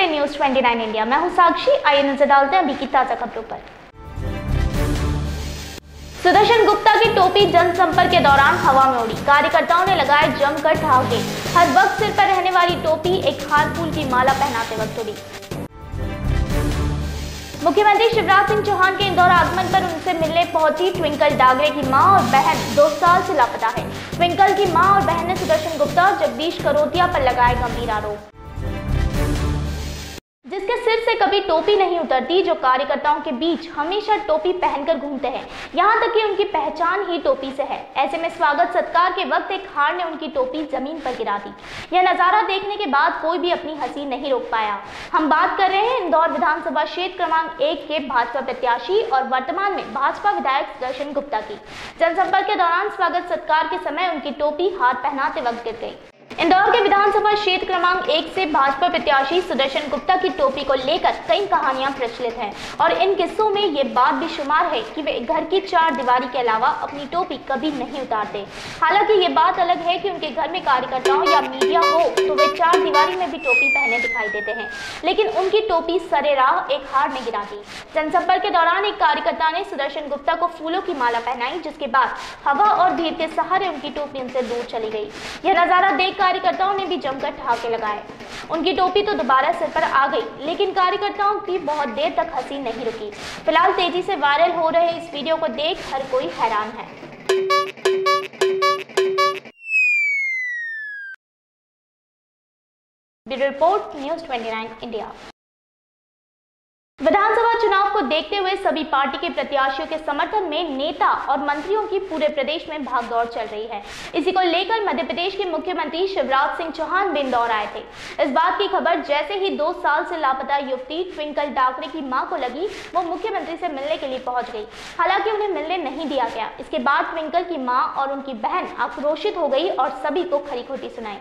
रहे news 29 India मैं हूँ साक्षी। आइए नज़र डालते हैं अभी की ताज़ा खबरों पर। सुदर्शन गुप्ता की टोपी जनसंपर्क के दौरान हवा में उड़ी। कार्यकर्ताओं ने लगाए जमकर ठहाके। हर वक्त सिर पर रहने वाली टोपी एक हार फूल की माला पहनाते वक्त उड़ी। मुख्यमंत्री शिवराज सिंह चौहान के इंदौर आगमन पर उनसे मिलने पहुँची ट्विंकल डागरे की माँ और बहन। दो साल से लापता है। ट्विंकल की माँ और बहन ने सुदर्शन गुप्ता और जगदीश करोतिया पर लगाए गंभीर आरोप। जिसके सिर से कभी टोपी नहीं उतरती, जो कार्यकर्ताओं के बीच हमेशा टोपी पहनकर घूमते हैं। यहाँ तक कि उनकी पहचान ही टोपी से है। ऐसे में स्वागत सत्कार के वक्त एक हार ने उनकी टोपी ज़मीन पर गिरा दी। यह नज़ारा देखने के बाद कोई भी अपनी हँसी नहीं रोक पाया। हम बात कर रहे हैं इंदौर विधानसभा क्षेत्र क्रमांक एक के भाजपा प्रत्याशी और वर्तमान में भाजपा विधायक दर्शन गुप्ता की। जनसंपर्क के दौरान स्वागत सत्कार के समय उनकी टोपी हार पहनाते वक्त गिर गई। इंदौर के विधानसभा क्षेत्र क्रमांक एक से भाजपा प्रत्याशी सुदर्शन गुप्ता की टोपी को लेकर कई कहानियाँ प्रचलित हैं और इन किस्सों में ये बात भी शुमार है कि वे घर की चार दीवारी के अलावा अपनी टोपी कभी नहीं उतारते। हालाँकि ये बात अलग है कि उनके घर में कार्यकर्ताओं या मीडिया हो तो वे चार दीवारी में भी टोपी पहने दिखाई देते हैं। लेकिन उनकी टोपी सरे राह एक हार ने गिरा दी जनसंपर्क के दौरान एक कार्यकर्ता ने सुदर्शन गुप्ता को फूलों की माला पहनाई, जिसके बाद हवा और भीड़ के सहारे उनकी टोपी उनसे दूर चली गई। यह नज़ारा देख कार्यकर्ताओं ने भी जमकर ठहाके लगाए। उनकी टोपी तो दोबारा सिर पर आ गई, लेकिन कार्यकर्ताओं की बहुत देर तक हँसी नहीं रुकी। फ़िलहाल तेज़ी से वायरल हो रहे इस वीडियो को देख हर कोई हैरान है। Report, news 29 India. चुनाव को देखते हुए सभी पार्टी के प्रत्याशियों के समर्थन में नेता और मंत्रियों की पूरे प्रदेश में भागदौड़ चल रही है। इसी को लेकर मध्य प्रदेश के मुख्यमंत्री शिवराज सिंह चौहान बिंदौर आए थे। इस बात की खबर जैसे ही दो साल से लापता युवती ट्विंकल डाकरे की माँ को लगी, वो मुख्यमंत्री से मिलने के लिए पहुँच गई। हालाँकि उन्हें मिलने नहीं दिया गया। इसके बाद ट्विंकल की माँ और उनकी बहन आक्रोशित हो गई और सभी को खरी खोटी सुनाई।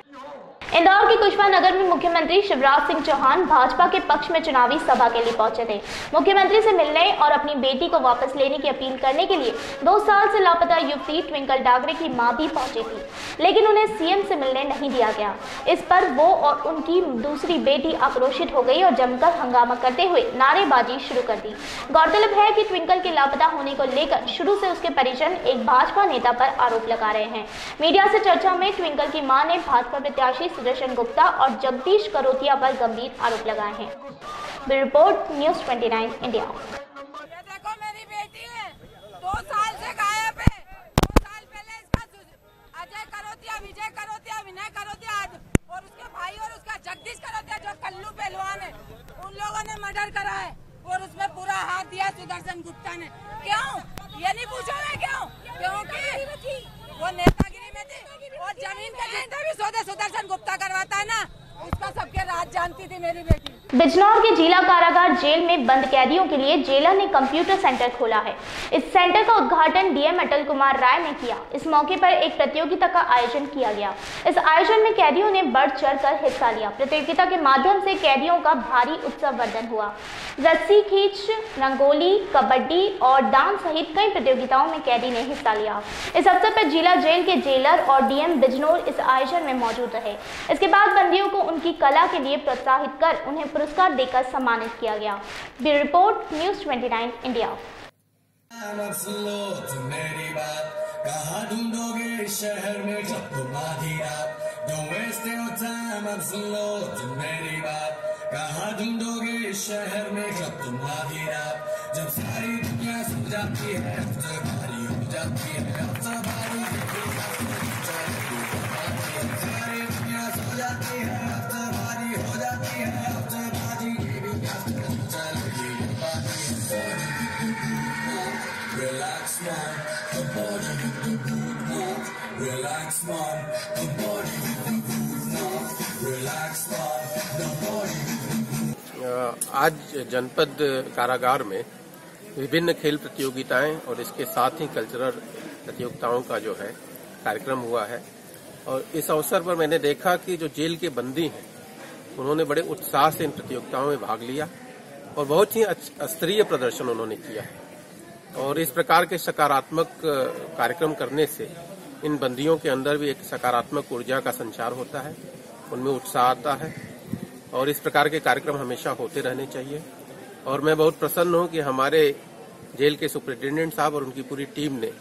इंदौर के कुशवा नगर में मुख्यमंत्री शिवराज सिंह चौहान भाजपा के पक्ष में चुनावी सभा के लिए पहुँचे थे। मुख्यमंत्री से मिलने और अपनी बेटी को वापस लेने की अपील करने के लिए दो साल से लापता युवती ट्विंकल डागरे की माँ भी पहुँची थी, लेकिन उन्हें सीएम से मिलने नहीं दिया गया। इस पर वो और उनकी दूसरी बेटी आक्रोशित हो गई और जमकर हंगामा करते हुए नारेबाजी शुरू कर दी। गौरतलब है कि ट्विंकल के लापता होने को लेकर शुरू से उसके परिजन एक भाजपा नेता पर आरोप लगा रहे हैं। मीडिया से चर्चा में ट्विंकल की माँ ने भाजपा प्रत्याशी सुदर्शन गुप्ता और जगदीश करोतिया पर गंभीर आरोप लगाए हैं। Report news 29 India. दो साल अजय करोतिया, विजय करोतिया, विनय करोतिया और उसके भाई और उसका जगदीश करोतिया जो कल्लू पहलवान है, उन लोगों ने मर्डर करा है। और उसमें पूरा हाथ दिया सुदर्शन गुप्ता ने। क्यों? ये नहीं पूछोगे क्यों? क्योंकि वो में थी और ज़मीन का जितना भी सौदा सुदर्शन गुप्ता करवाता है ना उसका सबके राज जानती थी मेरी बेटी। बिजनौर के जिला कारागार जेल में बंद कैदियों के लिए जेलर ने कंप्यूटर सेंटर खोला है। इस सेंटर का उद्घाटन डीएम अटल कुमार राय ने किया। इस मौके पर एक प्रतियोगिता का आयोजन किया गया। इस आयोजन में कैदियों ने बढ़ चढ़ कर हिस्सा लिया। प्रतियोगिता के माध्यम से कैदियों का भारी उत्सव वर्धन हुआ। रस्सी खींच, रंगोली, कबड्डी और डांस सहित कई प्रतियोगिताओं में कैदी ने हिस्सा लिया। इस अवसर पर जिला जेल के जेलर और डीएम बिजनौर इस आयोजन में मौजूद रहे। इसके बाद बंदियों को उनकी कला के लिए प्रोत्साहित कर उन्हें पुरस्कार देकर सम्मानित किया गया। Bureau report, news 29 India. सुन कहाँ ढूंढोगे शहर में जब तुम आधी रात? अब सुन लो तुम मेरी बात। कहाँ ढूंढोगे शहर में जब तुम आधी रात? जब सारी दुनिया सो जाती है हो जाती है Man. The body with the good mouth. Relax, man. The body with the good mouth. Relax, man. The body आज जनपद कारागार में विभिन्न खेल प्रतियोगिताएँ और इसके साथ ही कल्चरल प्रतियोगिताओं का जो है कार्यक्रम हुआ है और इस अवसर पर मैंने देखा कि जो जेल के बंदी हैं उन्होंने बड़े उत्साह से इन प्रतियोगिताओं में भाग लिया और बहुत ही स्तरीय प्रदर्शन उन्होंने किया है और इस प्रकार के सकारात्मक कार्यक्रम करने से इन बंदियों के अंदर भी एक सकारात्मक ऊर्जा का संचार होता है, उनमें उत्साह आता है और इस प्रकार के कार्यक्रम हमेशा होते रहने चाहिए। और मैं बहुत प्रसन्न हूँ कि हमारे जेल के सुप्रिंटेंडेंट साहब और उनकी पूरी टीम ने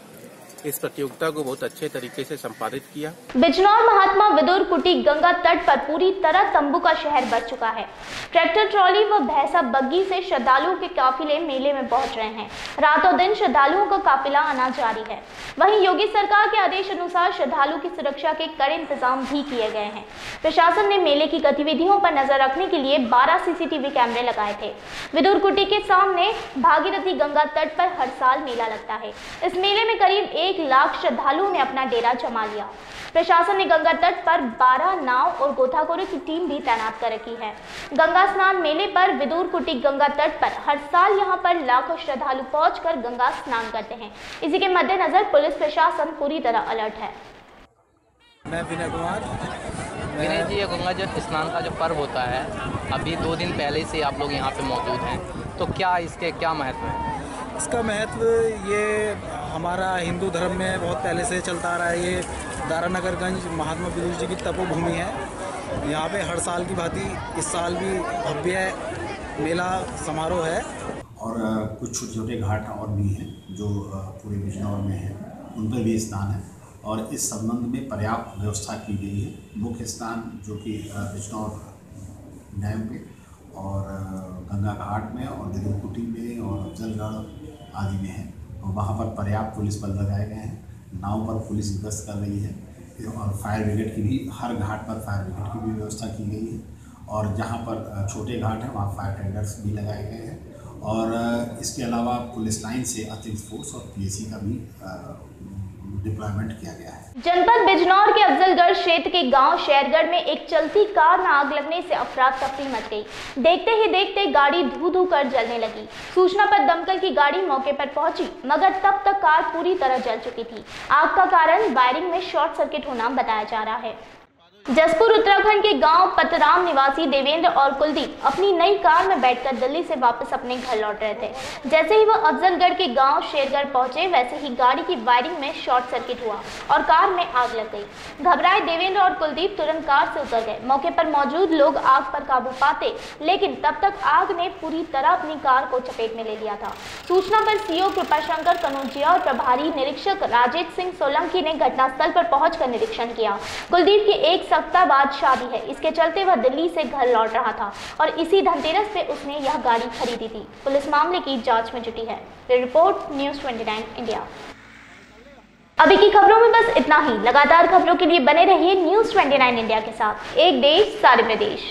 इस प्रतियोगिता को बहुत अच्छे तरीके से संपादित किया। बिजनौर महात्मा विदुर कुटी गंगा तट पर पूरी तरह तंबू का शहर बच चुका है। ट्रैक्टर, ट्रॉली व भैंसा बग्गी से श्रद्धालुओं के काफिले मेले में पहुँच रहे हैं। रातों दिन श्रद्धालुओं का काफिला आना जारी है। वहीं योगी सरकार के आदेश अनुसार श्रद्धालुओं की सुरक्षा के कड़े इंतज़ाम भी किए गए हैं। प्रशासन ने मेले की गतिविधियों पर नज़र रखने के लिए बारह सीसीटीवी कैमरे लगाए थे। विदुर कुटी के सामने भागीरथी गंगा तट पर हर साल मेला लगता है। इस मेले में करीब एक एक लाख श्रद्धालुओं ने अपना डेरा जमा लिया। प्रशासन ने गंगा तट पर 12 नाव और गोताखोरों की टीम भी तैनात कर रखी है। गंगा स्नान मेले पर विदुर कुटी गंगा तट पर हर साल यहाँ पर लाखों श्रद्धालु पहुंचकर गंगा स्नान करते हैं। इसी के मद्देनजर पुलिस प्रशासन पूरी तरह अलर्ट है। मैं विनय कुमार। विनय जी ये गंगा जल स्नान का जो पर्व होता है अभी दो दिन पहले से आप लोग यहाँ पे मौजूद हैं। तो क्या इसके क्या महत्व है? इसका महत्व ये हमारा हिंदू धर्म में बहुत पहले से चलता आ रहा है ये दारानगरगंज महात्मा विदुर जी की तपोभूमि है। यहाँ पे हर साल की भांति इस साल भी भव्य मेला समारोह है। और कुछ छोटे छोटे घाट और भी हैं जो पूरे बिजनौर में हैं। उन पर भी स्नान है। और इस संबंध में पर्याप्त व्यवस्था की गई है। मुख्य स्नान जो कि बिजनौर डैम पे और गंगा घाट में और दिलकुटी में और अफजलगढ़ आदि में है। वहाँ पर पर्याप्त पुलिस बल लगाए गए हैं। नाव पर पुलिस गश्त कर रही है। और फायर ब्रिगेड की भी, हर घाट पर फायर ब्रिगेड की भी व्यवस्था की गई है। और जहाँ पर छोटे घाट हैं, वहाँ फायर टेंडर्स भी लगाए गए हैं। और इसके अलावा पुलिस लाइन से अतिरिक्त फोर्स और पीएसी का भी डिप्लॉयमेंट किया गया है। जनपद बिजनौर के अफजलगढ़ क्षेत्र के गाँव शेरगढ़ में एक चलती कार में आग लगने से अफरा तफरी मच गई। देखते ही देखते गाड़ी धू धू कर जलने लगी। सूचना पर दमकल की गाड़ी मौके पर पहुँची, मगर तब तक कार पूरी तरह जल चुकी थी। आग का कारण वायरिंग में शॉर्ट सर्किट होना बताया जा रहा है। जसपुर उत्तराखंड के गाँव पतराम निवासी देवेंद्र और कुलदीप अपनी नई कार में बैठकर दिल्ली से वापस अपने घर लौट रहे थे। जैसे ही वह अफजलगढ़ के गाँव शेरगढ़ पहुँचे, वैसे ही गाड़ी की वायरिंग में शॉर्ट सर्किट हुआ और कार में आग लग गई। घबराए देवेंद्र और कुलदीप तुरंत कार से उतर गए। मौके पर मौजूद लोग आग पर काबू पाते, लेकिन तब तक आग ने पूरी तरह अपनी कार को चपेट में ले लिया था। सूचना पर सीओ कृपाशंकर कनौजिया और प्रभारी निरीक्षक राजेश सिंह सोलंकी ने घटनास्थल पर पहुंचकर निरीक्षण किया। कुलदीप के एक सप्ताह बाद शादी है। इसके चलते वह दिल्ली से घर लौट रहा था और इसी धनतेरस पे उसने यह गाड़ी खरीदी थी। पुलिस मामले की जाँच में जुटी है। Report, news 29 India. अभी की खबरों में बस इतना ही। लगातार खबरों के लिए बने रहिए न्यूज़ 29 इंडिया के साथ। एक देश, सारे प्रदेश।